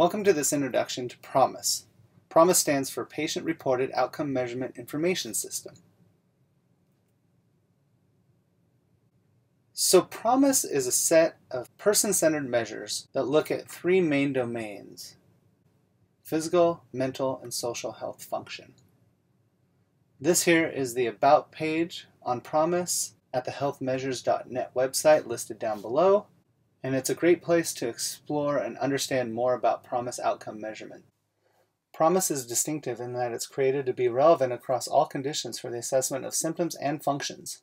Welcome to this introduction to PROMIS. PROMIS stands for Patient Reported Outcome Measurement Information System. So PROMIS is a set of person-centered measures that look at three main domains, physical, mental, and social health function. This here is the About page on PROMIS at the healthmeasures.net website listed down below, and it's a great place to explore and understand more about PROMIS outcome measurement. PROMIS is distinctive in that it's created to be relevant across all conditions for the assessment of symptoms and functions.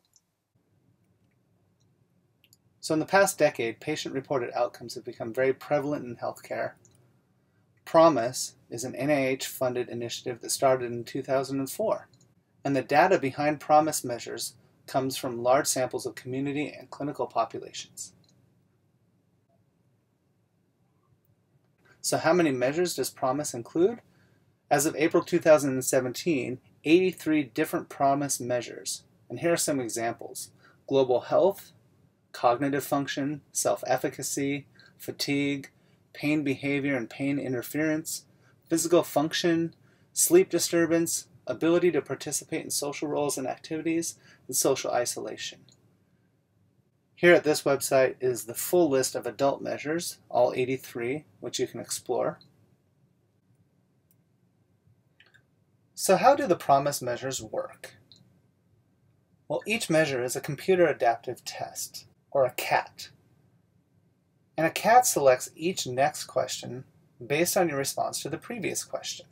So in the past decade, patient-reported outcomes have become very prevalent in healthcare. PROMIS is an NIH-funded initiative that started in 2004, and the data behind PROMIS measures comes from large samples of community and clinical populations. So how many measures does PROMIS include? As of April 2017, 83 different PROMIS measures. And here are some examples. Global health, cognitive function, self-efficacy, fatigue, pain behavior and pain interference, physical function, sleep disturbance, ability to participate in social roles and activities, and social isolation. Here at this website is the full list of adult measures, all 83, which you can explore. So how do the PROMIS measures work? Well, each measure is a computer adaptive test, or a CAT. And a CAT selects each next question based on your response to the previous question.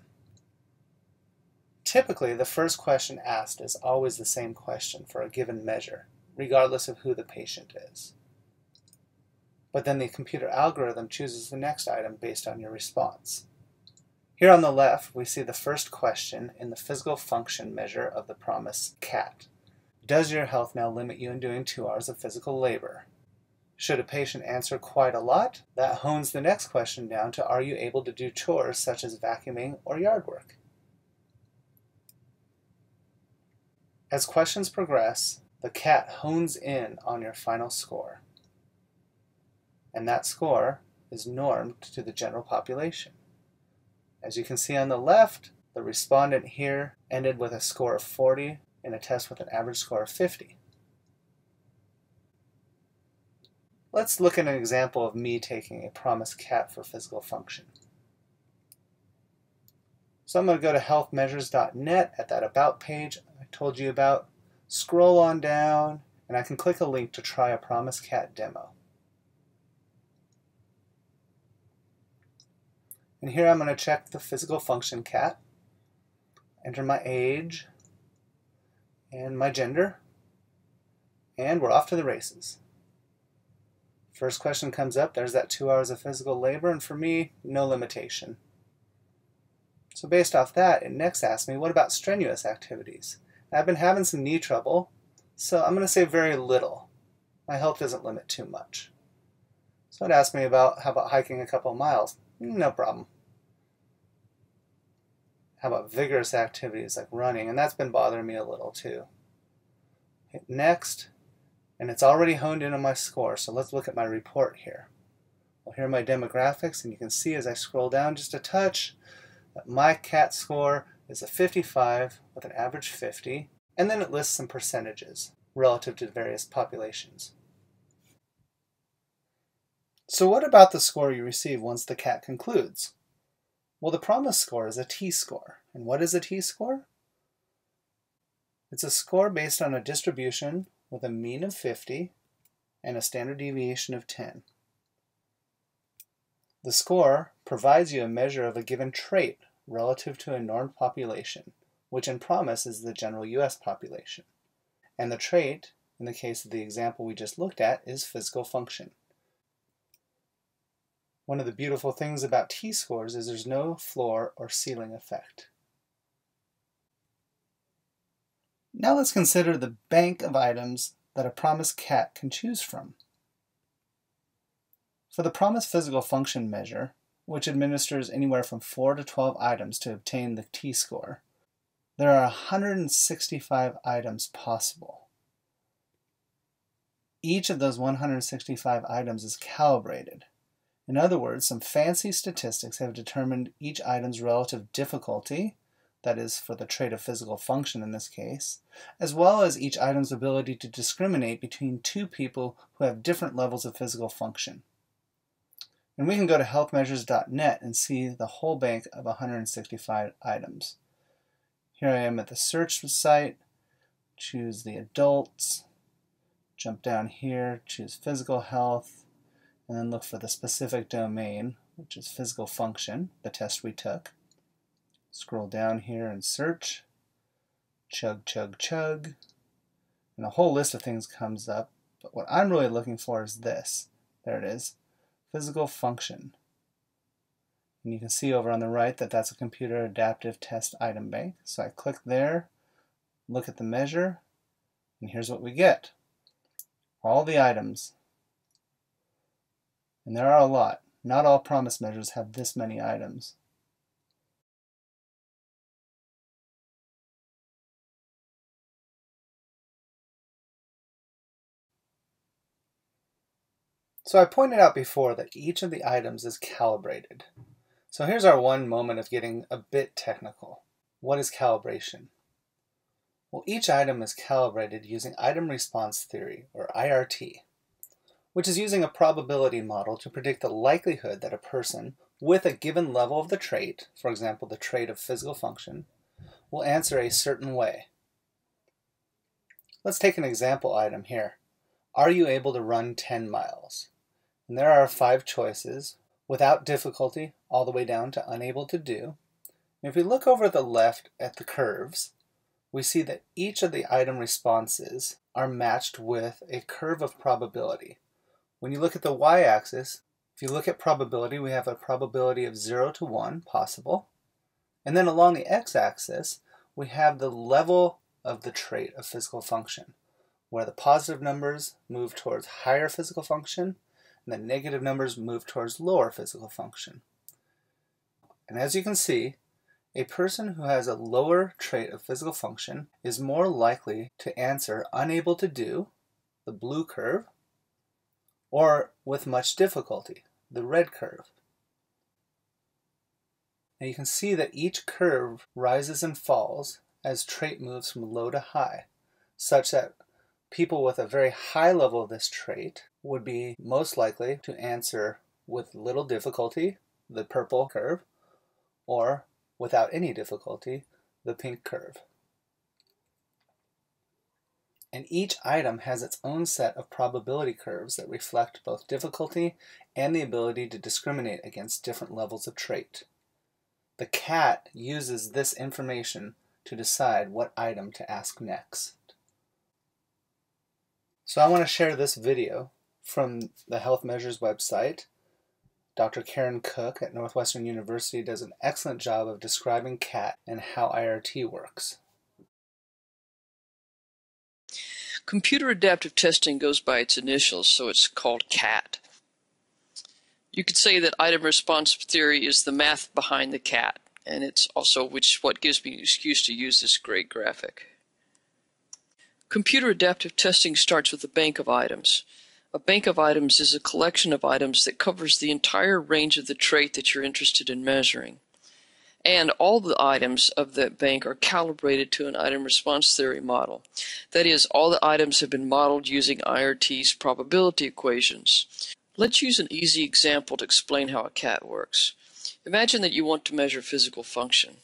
Typically, the first question asked is always the same question for a given measure regardless of who the patient is. But then the computer algorithm chooses the next item based on your response. Here on the left, we see the first question in the physical function measure of the PROMIS CAT. Does your health now limit you in doing two hours of physical labor? Should a patient answer quite a lot, that hones the next question down to are you able to do chores such as vacuuming or yard work? As questions progress, the cat hones in on your final score. And that score is normed to the general population. As you can see on the left, the respondent here ended with a score of 40 in a test with an average score of 50. Let's look at an example of me taking a PROMIS CAT for physical function. So I'm going to go to healthmeasures.net at that About page I told you about scroll on down, and I can click a link to try a PROMIS CAT demo. And here I'm going to check the physical function cat, enter my age, and my gender, and we're off to the races. First question comes up, there's that two hours of physical labor, and for me, no limitation. So based off that, it next asks me, what about strenuous activities? I've been having some knee trouble, so I'm going to say very little. My health doesn't limit too much. So it asked me about, how about hiking a couple of miles? No problem. How about vigorous activities like running? And that's been bothering me a little too. Hit next, and it's already honed in on my score, so let's look at my report here. Well, here are my demographics, and you can see as I scroll down just a touch, my CAT score is a 55 with an average 50, and then it lists some percentages relative to various populations. So what about the score you receive once the CAT concludes? Well, the PROMIS score is a t-score. And what is a t-score? It's a score based on a distribution with a mean of 50 and a standard deviation of 10. The score provides you a measure of a given trait relative to a normed population, which in PROMIS is the general U.S. population. And the trait, in the case of the example we just looked at, is physical function. One of the beautiful things about t-scores is there's no floor or ceiling effect. Now let's consider the bank of items that a PROMIS CAT can choose from. For the PROMIS physical function measure, which administers anywhere from 4 to 12 items to obtain the t-score. There are 165 items possible. Each of those 165 items is calibrated, In other words, some fancy statistics have determined each item's relative difficulty, that is, for the trait of physical function in this case, as well as each item's ability to discriminate between two people who have different levels of physical function. And we can go to healthmeasures.net and see the whole bank of 165 items. Here I am at the search site, choose the adults, jump down here, choose physical health, and then look for the specific domain, which is physical function, the test we took. Scroll down here and search, chug, chug, chug, and a whole list of things comes up. But what I'm really looking for is this. There it is, physical function. And you can see over on the right that that's a computer adaptive test item bank. So I click there, look at the measure, and here's what we get. All the items and there are a lot. Not all PROMIS measures have this many items. So I pointed out before that each of the items is calibrated. So here's our one moment of getting a bit technical. What is calibration? Well, each item is calibrated using item response theory, or IRT which is using a probability model to predict the likelihood that a person with a given level of the trait, for example the trait of physical function, will answer a certain way. Let's take an example item here. Are you able to run 10 miles? And there are five choices, without difficulty, all the way down to unable to do. And if we look over the left at the curves, we see that each of the item responses are matched with a curve of probability. When you look at the y-axis, if you look at probability, we have a probability of 0 to 1 possible. And then along the x-axis, we have the level of the trait of physical function, where the positive numbers move towards higher physical function, and the negative numbers move towards lower physical function. And as you can see, a person who has a lower trait of physical function is more likely to answer unable to do, the blue curve, or with much difficulty, the red curve. Now you can see that each curve rises and falls as trait moves from low to high, such that people with a very high level of this trait would be most likely to answer with little difficulty, the purple curve, or without any difficulty, the pink curve and each item has its own set of probability curves that reflect both difficulty and the ability to discriminate against different levels of trait. The cat uses this information to decide what item to ask next. So I want to share this video from the Health Measures website. Dr. Karen Cook at Northwestern University does an excellent job of describing CAT and how IRT works. Computer adaptive testing goes by its initials, so it's called CAT. You could say that item response theory is the math behind the CAT, and it's also which what gives me an excuse to use this great graphic. Computer adaptive testing starts with a bank of items. A bank of items is a collection of items that covers the entire range of the trait that you're interested in measuring and all the items of that bank are calibrated to an item response theory model. That is, all the items have been modeled using IRT's probability equations. Let's use an easy example to explain how a cat works. Imagine that you want to measure physical function.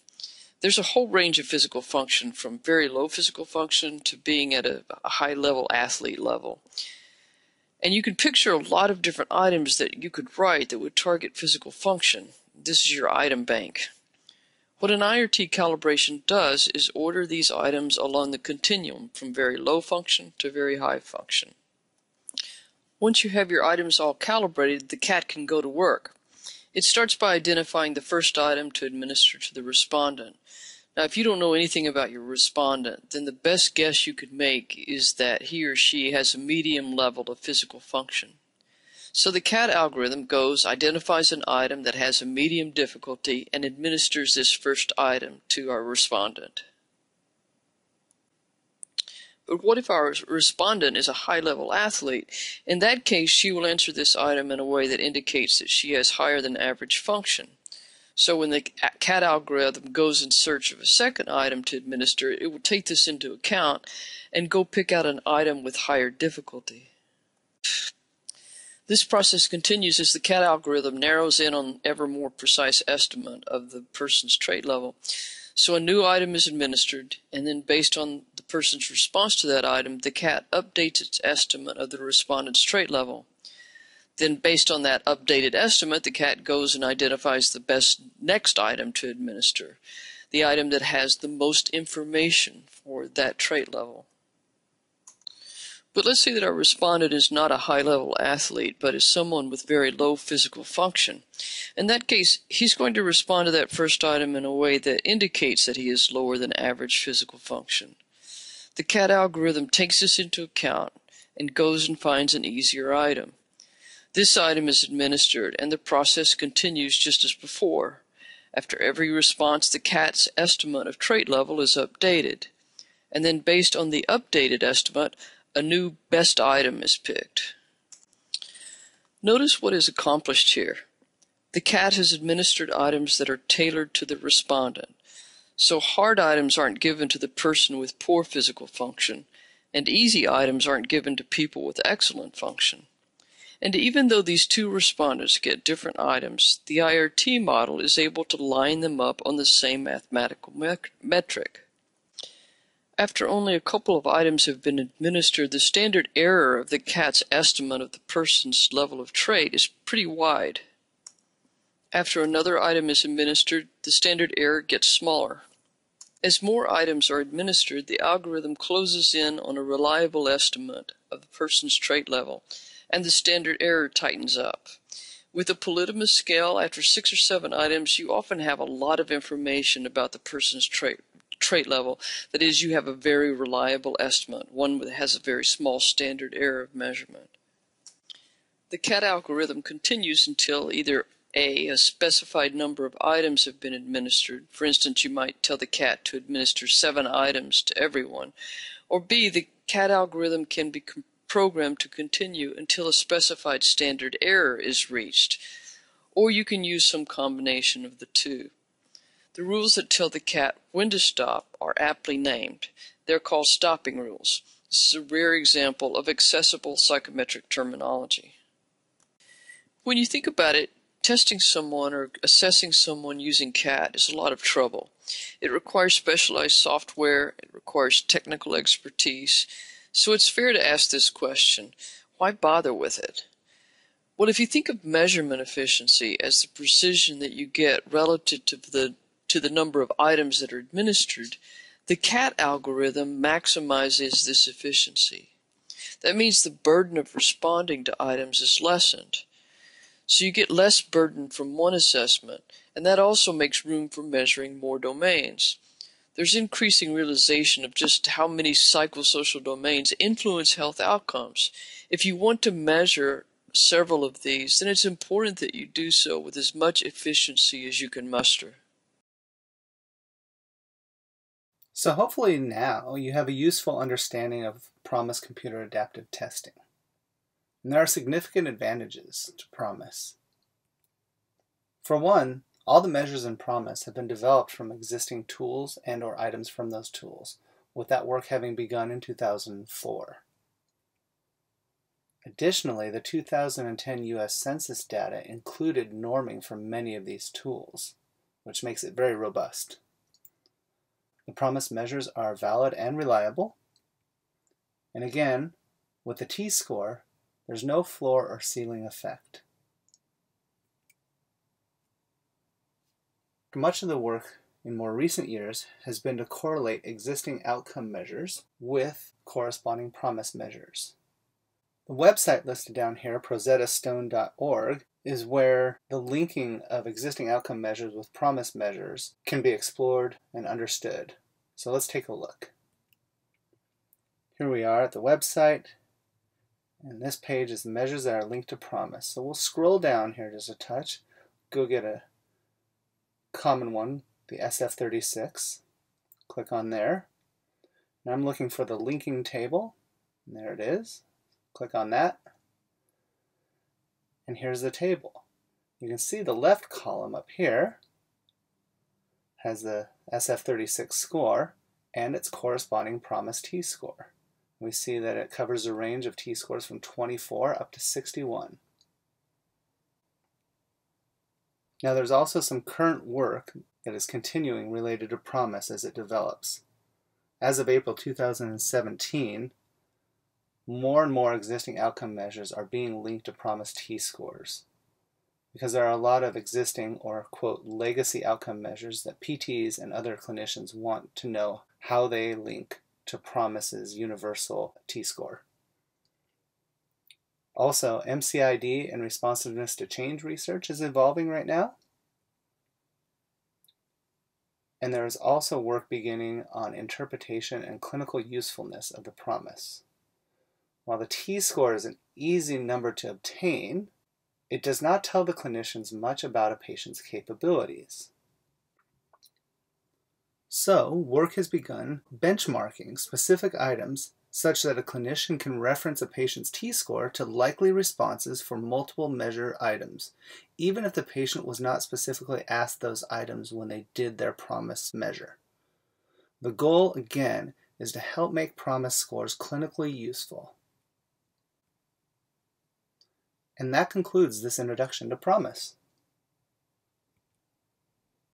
There's a whole range of physical function from very low physical function to being at a, a high level athlete level. And you can picture a lot of different items that you could write that would target physical function. This is your item bank. What an IRT calibration does is order these items along the continuum from very low function to very high function. Once you have your items all calibrated, the cat can go to work. It starts by identifying the first item to administer to the respondent. Now, if you don't know anything about your respondent, then the best guess you could make is that he or she has a medium level of physical function. So the CAT algorithm goes, identifies an item that has a medium difficulty, and administers this first item to our respondent. But what if our respondent is a high level athlete? In that case, she will answer this item in a way that indicates that she has higher than average function. So when the CAT algorithm goes in search of a second item to administer, it will take this into account and go pick out an item with higher difficulty. This process continues as the CAT algorithm narrows in on ever more precise estimate of the person's trait level. So a new item is administered, and then based on person's response to that item, the CAT updates its estimate of the respondent's trait level. Then, based on that updated estimate, the CAT goes and identifies the best next item to administer, the item that has the most information for that trait level. But let's say that our respondent is not a high level athlete, but is someone with very low physical function. In that case, he's going to respond to that first item in a way that indicates that he is lower than average physical function. The CAT algorithm takes this into account and goes and finds an easier item. This item is administered and the process continues just as before. After every response, the CAT's estimate of trait level is updated. And then based on the updated estimate, a new best item is picked. Notice what is accomplished here. The CAT has administered items that are tailored to the respondent. So hard items aren't given to the person with poor physical function, and easy items aren't given to people with excellent function. And even though these two respondents get different items, the IRT model is able to line them up on the same mathematical me metric. After only a couple of items have been administered, the standard error of the cat's estimate of the person's level of trait is pretty wide. After another item is administered, the standard error gets smaller. As more items are administered, the algorithm closes in on a reliable estimate of the person's trait level, and the standard error tightens up. With a polytomous scale, after six or seven items, you often have a lot of information about the person's trait trait level. That is, you have a very reliable estimate, one that has a very small standard error of measurement. The CAT algorithm continues until either a, a specified number of items have been administered. For instance, you might tell the cat to administer seven items to everyone. Or B, the CAT algorithm can be programmed to continue until a specified standard error is reached. Or you can use some combination of the two. The rules that tell the cat when to stop are aptly named. They're called stopping rules. This is a rare example of accessible psychometric terminology. When you think about it, testing someone or assessing someone using CAT is a lot of trouble. It requires specialized software, it requires technical expertise, so it's fair to ask this question why bother with it? Well, if you think of measurement efficiency as the precision that you get relative to the to the number of items that are administered, the CAT algorithm maximizes this efficiency. That means the burden of responding to items is lessened. So you get less burden from one assessment, and that also makes room for measuring more domains. There's increasing realization of just how many psychosocial domains influence health outcomes. If you want to measure several of these, then it's important that you do so with as much efficiency as you can muster. So hopefully now you have a useful understanding of PROMIS computer adaptive testing. And there are significant advantages to PROMIS. For one, all the measures in PROMIS have been developed from existing tools and or items from those tools, with that work having begun in 2004. Additionally, the 2010 U.S. Census data included norming for many of these tools, which makes it very robust. The PROMIS measures are valid and reliable. And again, with the t-score, there's no floor or ceiling effect. Much of the work in more recent years has been to correlate existing outcome measures with corresponding PROMIS measures. The website listed down here, prosettastone.org, is where the linking of existing outcome measures with PROMIS measures can be explored and understood. So let's take a look. Here we are at the website, and this page is measures that are linked to PROMIS. So we'll scroll down here just a touch, go get a common one, the SF36. Click on there. Now I'm looking for the linking table. And there it is. Click on that. And here's the table. You can see the left column up here has the SF36 score and its corresponding PROMIS T-score. We see that it covers a range of T-scores from 24 up to 61. Now there's also some current work that is continuing related to PROMIS as it develops. As of April 2017, more and more existing outcome measures are being linked to PROMIS T-scores because there are a lot of existing or quote legacy outcome measures that PTs and other clinicians want to know how they link to PROMIS's universal T-score. Also, MCID and responsiveness to change research is evolving right now. And there is also work beginning on interpretation and clinical usefulness of the PROMIS. While the T-score is an easy number to obtain, it does not tell the clinicians much about a patient's capabilities. So, work has begun benchmarking specific items such that a clinician can reference a patient's T-score to likely responses for multiple measure items, even if the patient was not specifically asked those items when they did their PROMIS measure. The goal, again, is to help make PROMIS scores clinically useful. And that concludes this introduction to PROMIS.